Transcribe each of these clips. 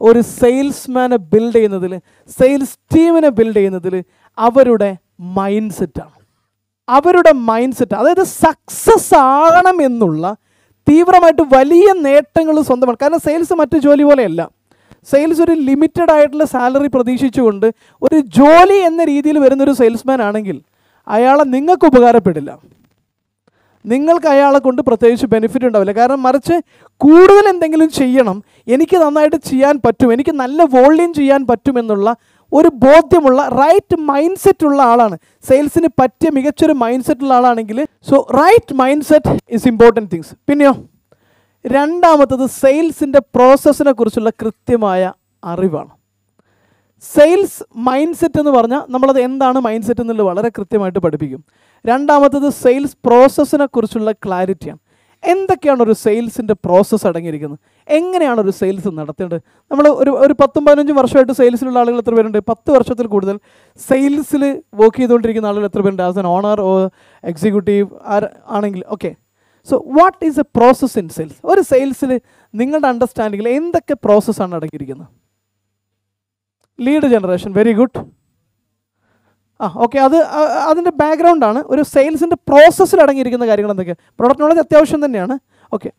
ഒരു സെയിൽസ്മാനെ ബിൽഡ് ചെയ്യുന്നതിൽ സെയിൽസ് ടീമിനെ ബിൽഡ് ചെയ്യുന്നതിൽ അവരുടെ മൈൻഡ് സെറ്റാണ് അവരുടെ മൈൻഡ് സെറ്റ് അതായത് സക്സസ് ആകണം എന്നുള്ള തീവ്രമായിട്ട് വലിയ നേട്ടങ്ങൾ സ്വന്തമാണ്. കാരണം സെയിൽസ് മറ്റു ജോലി പോലെയല്ല. സെയിൽസ് ഒരു ലിമിറ്റഡ് ആയിട്ടുള്ള സാലറി പ്രതീക്ഷിച്ചുകൊണ്ട് ഒരു ജോലി എന്ന രീതിയിൽ വരുന്നൊരു സെയിൽസ്മാൻ ആണെങ്കിൽ അയാളെ നിങ്ങൾക്ക് ഉപകാരപ്പെടില്ല. നിങ്ങൾക്ക് അയാളെ കൊണ്ട് പ്രത്യേകിച്ച് ബെനിഫിറ്റ് ഉണ്ടാവില്ല. കാരണം മറിച്ച് കൂടുതൽ എന്തെങ്കിലും ചെയ്യണം എനിക്ക് നന്നായിട്ട് ചെയ്യാൻ പറ്റും എനിക്ക് നല്ല വോള്യം ചെയ്യാൻ പറ്റുമെന്നുള്ള ഒരു ബോധ്യമുള്ള റൈറ്റ് മൈൻഡ് സെറ്റ് ഉള്ള ആളാണ്. സെയിൽസിന് പറ്റിയ മികച്ചൊരു മൈൻഡ് സെറ്റ് ഉള്ള ആളാണെങ്കിൽ so right mind set is important things പിന്നെയോ? രണ്ടാമത്തത് സെയിൽസിന്റെ പ്രോസസ്സിനെ കുറിച്ചുള്ള കൃത്യമായ അറിവാണ്. സെയിൽസ് മൈൻഡ് സെറ്റ് എന്ന് പറഞ്ഞാൽ നമ്മളത് എന്താണ് മൈൻഡ് സെറ്റ് എന്നുള്ളത് വളരെ കൃത്യമായിട്ട് പഠിപ്പിക്കും. രണ്ടാമത്തത് സെയിൽസ് പ്രോസസ്സിനെ കുറിച്ചുള്ള ക്ലാരിറ്റിയാണ്. എന്തൊക്കെയാണ് ഒരു സെയിൽസിന്റെ പ്രോസസ്സ് അടങ്ങിയിരിക്കുന്നത്? എങ്ങനെയാണ് ഒരു സെയിൽസ് നടത്തേണ്ടത്? നമ്മൾ ഒരു ഒരു പത്തും പതിനഞ്ചും വർഷമായിട്ട് സെയിൽസിലുള്ള ആളുകൾ എത്ര പേരുണ്ട്? പത്ത് വർഷത്തിൽ കൂടുതൽ സെയിൽസിൽ വർക്ക് ചെയ്തുകൊണ്ടിരിക്കുന്ന ആളുകൾ എത്ര പേരുണ്ട്? As an owner or executive ആണെങ്കിൽ okay. So what is a process in sales? ഒരു സെയിൽസിൽ നിങ്ങളുടെ അണ്ടർസ്റ്റാൻഡിങ്ങിൽ എന്തൊക്കെ പ്രോസസ്സാണ് അടങ്ങിയിരിക്കുന്നത്? Lead generation very good ah okay അത് അതിന്റെ ബാക്ക്ഗ്രൗണ്ടാണ് ഒരു സെയിൽസിന്റെ പ്രോസസ്സിൽ അടങ്ങിയിരിക്കുന്ന കാര്യങ്ങൾ എന്തൊക്കെയാണ് പ്രൊഡക്റ്റ് നോളജ് അത്യാവശ്യം തന്നെയാണ്. ഓക്കെ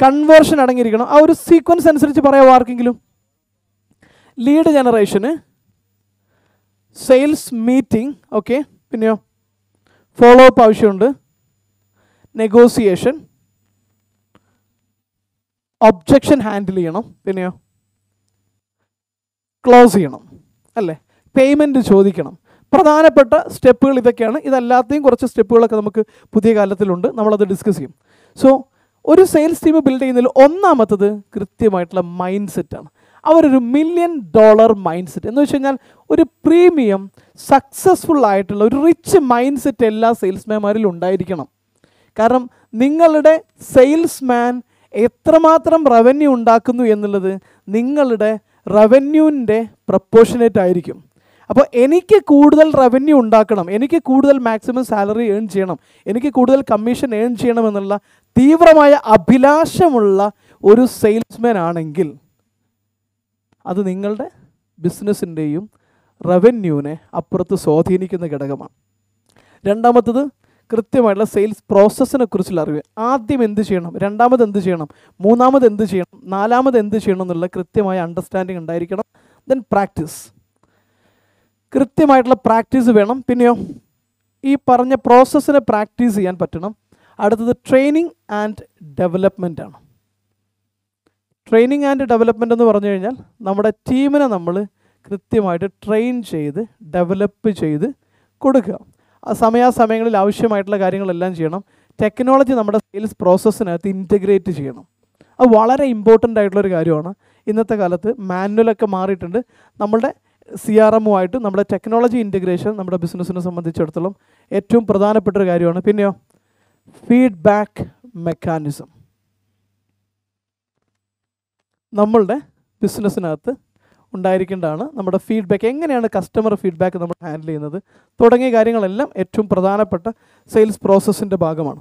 കൺവേർഷൻ അടങ്ങിയിരിക്കണം. ആ ഒരു സീക്വൻസ് അനുസരിച്ച് പറയാമോ ആർക്കെങ്കിലും? ലീഡ് ജനറേഷന് സെയിൽസ് മീറ്റിംഗ് ഓക്കെ പിന്നെയോ? ഫോളോ അപ്പ് ആവശ്യമുണ്ട്. നെഗോസിയേഷൻ ഒബ്ജക്ഷൻ ഹാൻഡിൽ ചെയ്യണം. പിന്നെയോ? ക്ലോസ് ചെയ്യണം അല്ലേ? പേയ്മെന്റ് ചോദിക്കണം. പ്രധാനപ്പെട്ട സ്റ്റെപ്പുകൾ ഇതൊക്കെയാണ്. ഇതല്ലാത്തയും കുറച്ച് സ്റ്റെപ്പുകളൊക്കെ നമുക്ക് പുതിയ കാലത്തിലുണ്ട്. നമ്മളത് ഡിസ്കസ് ചെയ്യും. സോ ഒരു സെയിൽസ് ടീം ബിൽഡ് ചെയ്യുന്നതിൽ ഒന്നാമത്തത് കൃത്യമായിട്ടുള്ള മൈൻഡ് സെറ്റാണ് അവരൊരു മില്യൺ ഡോളർ മൈൻഡ് സെറ്റ് എന്ന് വെച്ച് കഴിഞ്ഞാൽ ഒരു പ്രീമിയം സക്സസ്ഫുൾ ആയിട്ടുള്ള ഒരു റിച്ച് മൈൻഡ് സെറ്റ് എല്ലാ സെയിൽസ്മാൻമാരിൽ ഉണ്ടായിരിക്കണം. കാരണം നിങ്ങളുടെ സെയിൽസ്മാൻ എത്രമാത്രം റവന്യൂ ഉണ്ടാക്കുന്നു എന്നുള്ളത് നിങ്ങളുടെ റവന്യൂവിന്റെ പ്രപ്പോർഷനേറ്റ് ആയിരിക്കും. അപ്പോൾ എനിക്ക് കൂടുതൽ റവന്യൂ ഉണ്ടാക്കണം എനിക്ക് കൂടുതൽ മാക്സിമം സാലറി ഏൺ ചെയ്യണം എനിക്ക് കൂടുതൽ കമ്മീഷൻ ഏൺ ചെയ്യണം എന്നുള്ള തീവ്രമായ അഭിലാഷമുള്ള ഒരു സെയിൽസ്മാൻ ആണെങ്കിൽ അത് നിങ്ങളുടെ ബിസിനസ്സിന്റെയും റവന്യൂവിനെ അപ്പുറത്ത് സ്വാധീനിക്കുന്ന ഘടകമാണ്. രണ്ടാമത്തത് കൃത്യമായിട്ടുള്ള സെയിൽസ് പ്രോസസ്സിനെ കുറിച്ചുള്ള അറിവ്. ആദ്യം എന്ത് ചെയ്യണം? രണ്ടാമത് എന്ത് ചെയ്യണം? മൂന്നാമത് എന്ത് ചെയ്യണം? നാലാമത് എന്ത് ചെയ്യണം എന്നുള്ള കൃത്യമായ അണ്ടർസ്റ്റാൻഡിങ് ഉണ്ടായിരിക്കണം. ദെൻ പ്രാക്ടീസ് കൃത്യമായിട്ടുള്ള പ്രാക്ടീസ് വേണം. പിന്നെയോ ഈ പറഞ്ഞ പ്രോസസ്സിനെ പ്രാക്ടീസ് ചെയ്യാൻ പറ്റണം. അടുത്തത് ട്രെയിനിങ് ആൻഡ് ഡെവലപ്മെന്റ് ആണ്. ട്രെയിനിങ് ആൻഡ് ഡെവലപ്മെന്റ് എന്ന് പറഞ്ഞു കഴിഞ്ഞാൽ നമ്മുടെ ടീമിനെ നമ്മൾ കൃത്യമായിട്ട് ട്രെയിൻ ചെയ്ത് ഡെവലപ്പ് ചെയ്ത് കൊടുക്കുക. സമയാസമയങ്ങളിൽ ആവശ്യമായിട്ടുള്ള കാര്യങ്ങളെല്ലാം ചെയ്യണം. ടെക്നോളജി നമ്മുടെ സെയിൽസ് പ്രോസസ്സിനകത്ത് ഇന്റഗ്രേറ്റ് ചെയ്യണം. അത് വളരെ ഇമ്പോർട്ടന്റ് ആയിട്ടുള്ളൊരു കാര്യമാണ്. ഇന്നത്തെ കാലത്ത് മാനുവലൊക്കെ മാറിയിട്ടുണ്ട്. നമ്മളുടെ സി ആർ എമ്മുമായിട്ട് നമ്മുടെ ടെക്നോളജി ഇന്റഗ്രേഷൻ നമ്മുടെ ബിസിനസ്സിനെ സംബന്ധിച്ചിടത്തോളം ഏറ്റവും പ്രധാനപ്പെട്ട ഒരു കാര്യമാണ്. പിന്നെയോ? ഫീഡ്ബാക്ക് മെക്കാനിസം നമ്മളുടെ ബിസിനസ്സിനകത്ത് ഉണ്ടായിരിക്കേണ്ടതാണ്. നമ്മുടെ ഫീഡ്ബാക്ക് എങ്ങനെയാണ് കസ്റ്റമർ ഫീഡ്ബാക്ക് നമ്മൾ ഹാൻഡിൽ ചെയ്യുന്നത് തുടങ്ങിയ കാര്യങ്ങളെല്ലാം ഏറ്റവും പ്രധാനപ്പെട്ട സെയിൽസ് പ്രോസസ്സിന്റെ ഭാഗമാണ്.